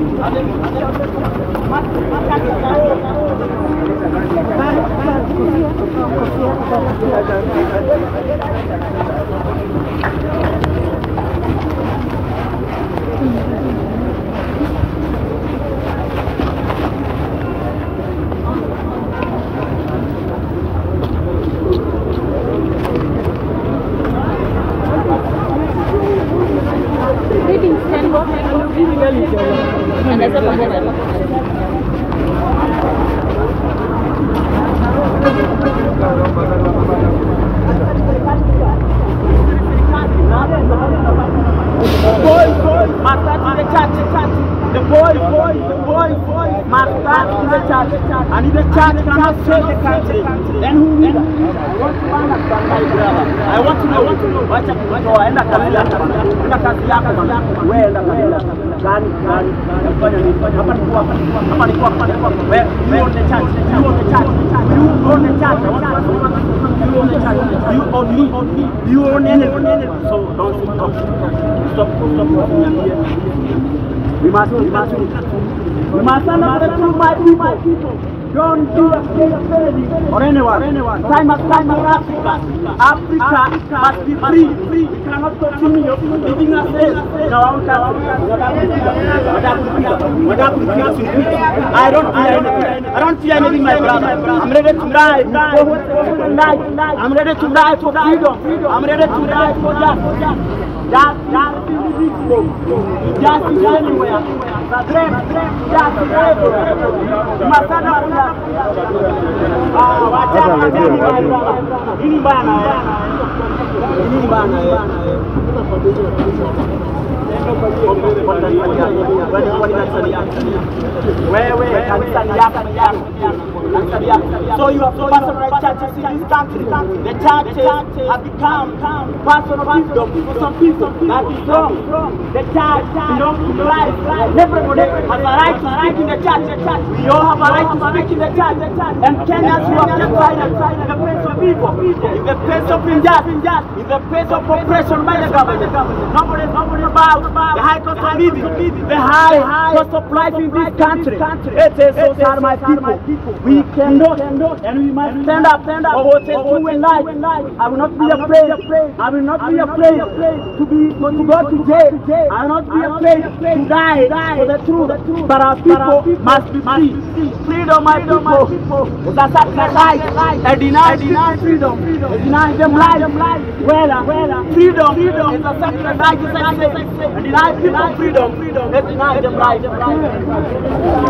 Thank you. And if the church cannot save the country, then who will? I want to understand my brother. I want to know. Wacha kutoa, enda kazi yako. Enda kazi yako. Wewe enda kazi yako. Gani gani? Nini? Hapa ni kwa hapa ni kwa hapa ni kwa. Wewe you own the church. You own the church. You own the church. I want to ask you own the church. You own me. You own anything. So don't stop. Stop. Stop. We must, we must, we must understand my people. Don't be John Duran, time must time Africa. Africa must be free. We cannot continue living as slaves. No, I don't fear anything. I don't fear anything, my brother. I'm ready to die. I'm ready to die for freedom. I'm ready to die for that. That, that, that, that, anywhere. That, that, that, that, everywhere. You must stand up. Hata Ini mana ya? Ini mana ya? Wewe. Kanisa ni yako. So you have personal churches in this country. The churches have become personal kingdom for some people. That is wrong. The church belongs to Christ. Everybody has a right to speak in the church. We all have a right to speak in the church. And Kenyans who have kept silent in the face of evil, in the face of injustice, in the face of oppression by the government. Nobody, nobody about the high cost of living, the high cost of life in this country. It is so sad, my people. We cannot and we must stand up stand up for what is true in life. I will not be afraid. I will not be afraid to be to go to jail. I will not be afraid to die for the truth. But our people must be free. Freedom, my people. A sacrifice. I deny, freedom. Deny them life. Well, freedom is a sacrifice. life, people freedom, freedom. Let's not them right, them right.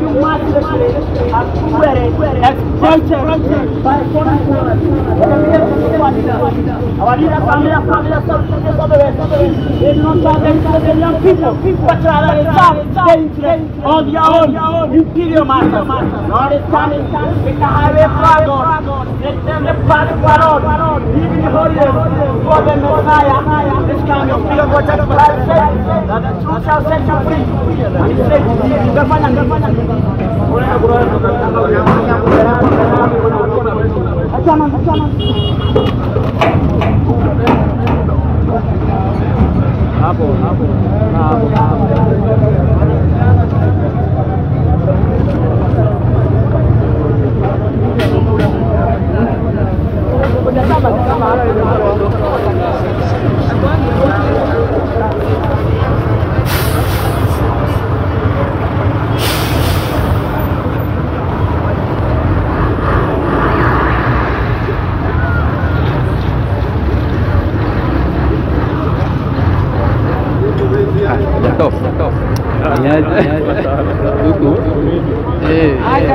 life. Our leaders, family, family, family, family, they do not try to educate the young people, but rather they try to educate all their own imperial is with the highway flag. Let them the flag parade, leaving the holiness for the Messiah. This kind of freedom, what the Bible says, that the truth shall set you free. And 다시 한번 다시 한번 나보 나보 나보 나보. Duduk. Eh. Ada.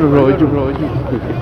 就是说，就是。